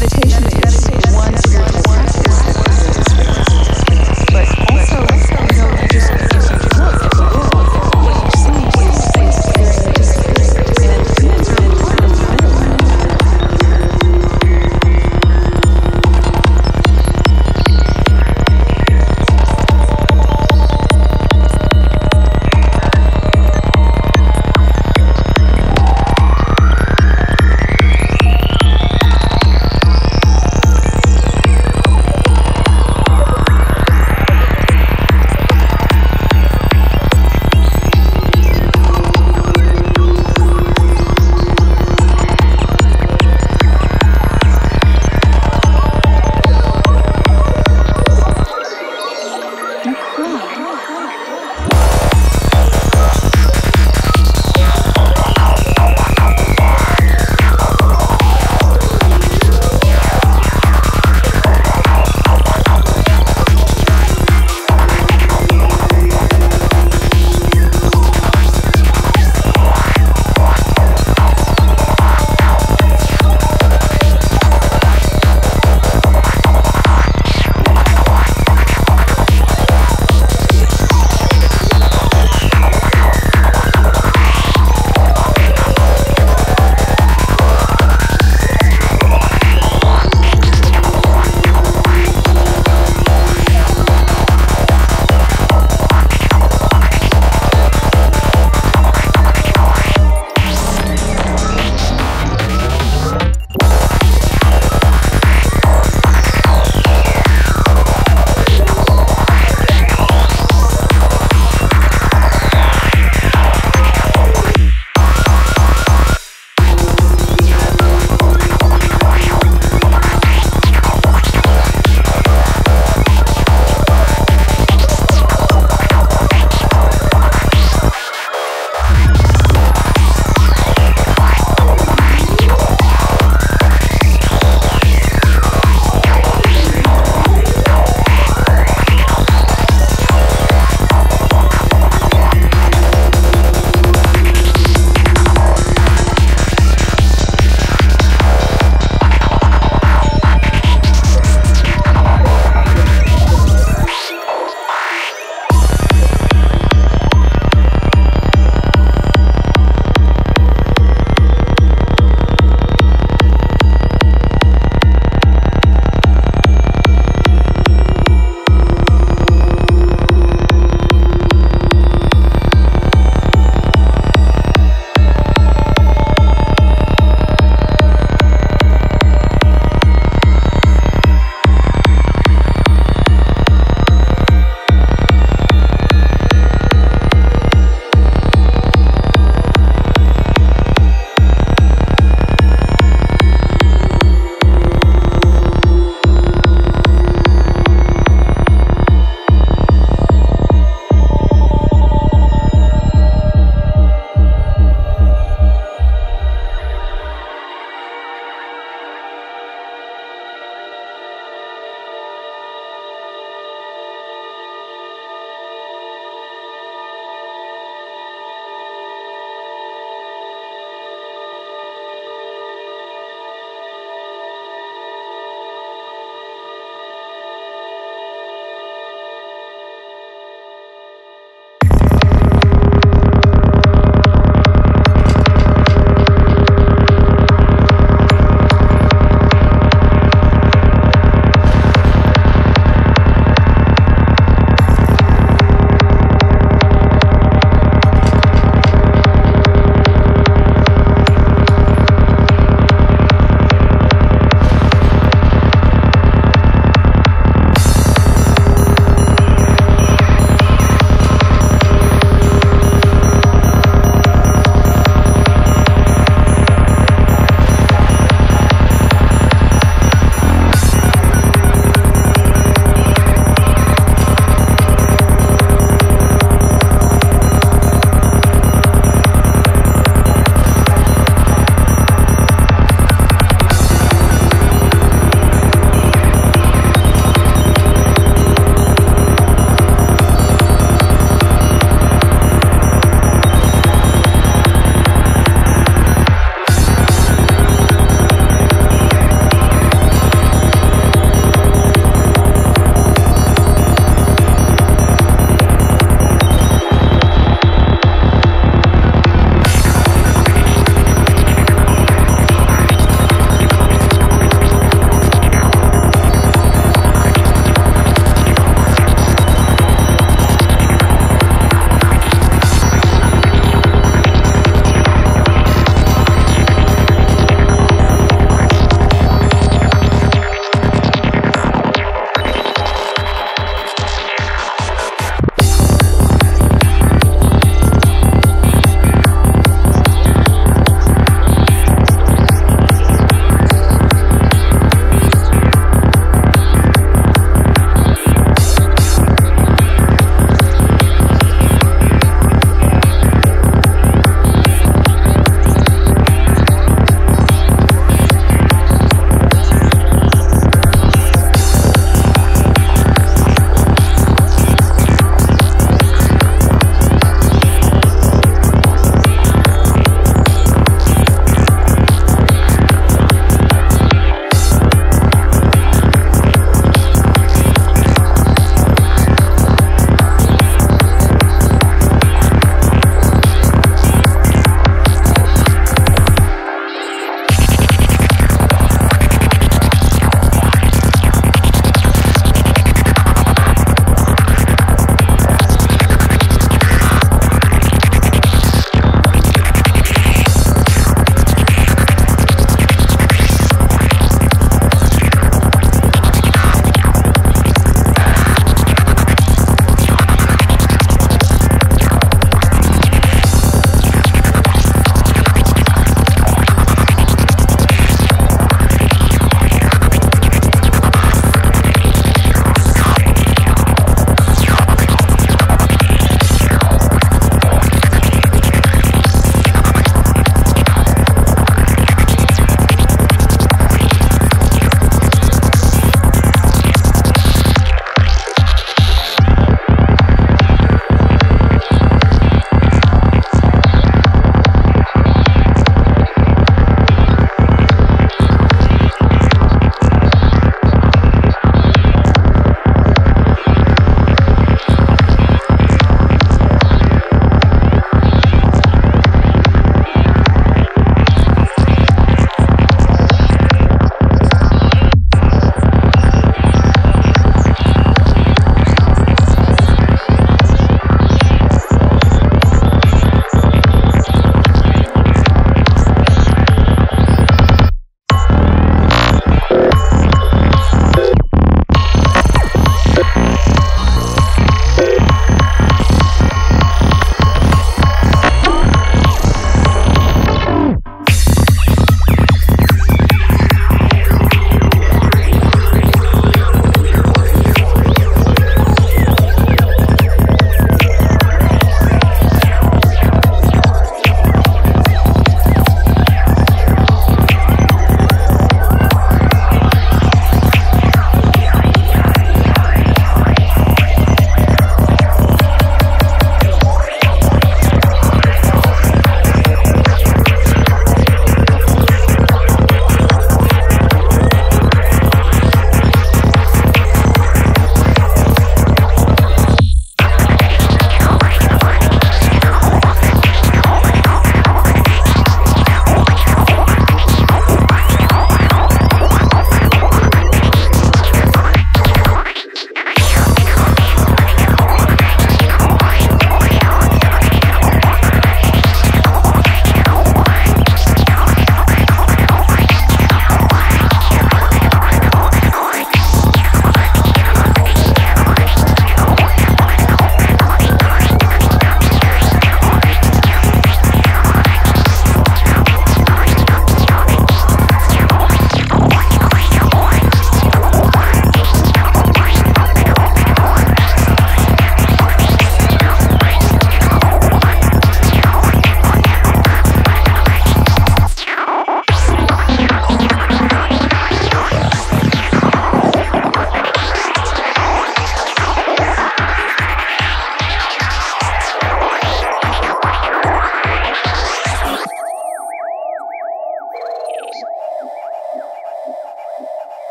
meditation.